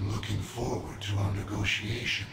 am looking forward to our negotiation.